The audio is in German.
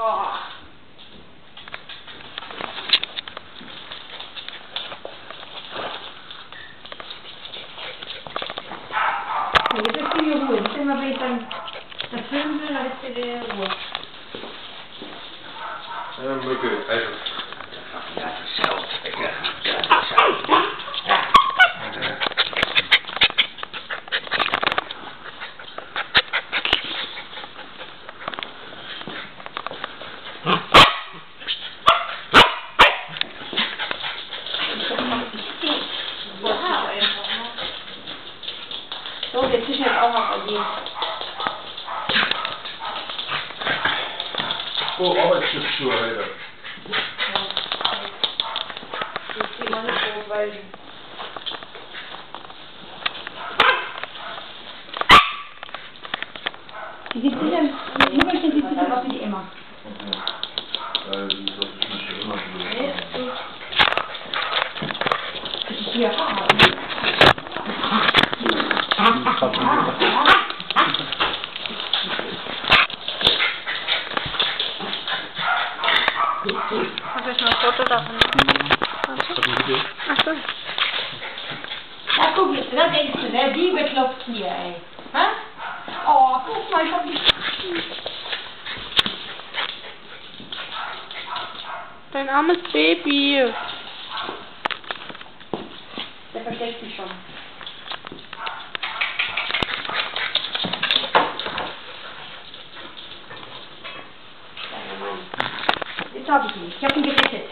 Oh. Nee, jetzt ist die Ruhe. Jetzt immer, wenn ich dann das filmen will, dann ist die wieder Ruhe. Ja, Mücke, also. Ja, So, wir zischen jetzt auch noch bei dir. Oh, Arbeitsschuttschuhe, Alter. Ich gehe mal nicht so, weil... Wie sieht sie denn, wie Mügelchen sieht sie denn aus wie die Emma? Weil die sollte ich mich immer so. du- Ist hier. Habe ich noch ein Foto davon? Achso. Na guck, jetzt, da denkst du, wer die beklopft hier, ey. Hä? Oh, guck mal, ich hab mich... Dein armes Baby. Der versteckt sich schon. Kleiner Mann. Jetzt hab ich ihn. Ich hab ihn gerettet.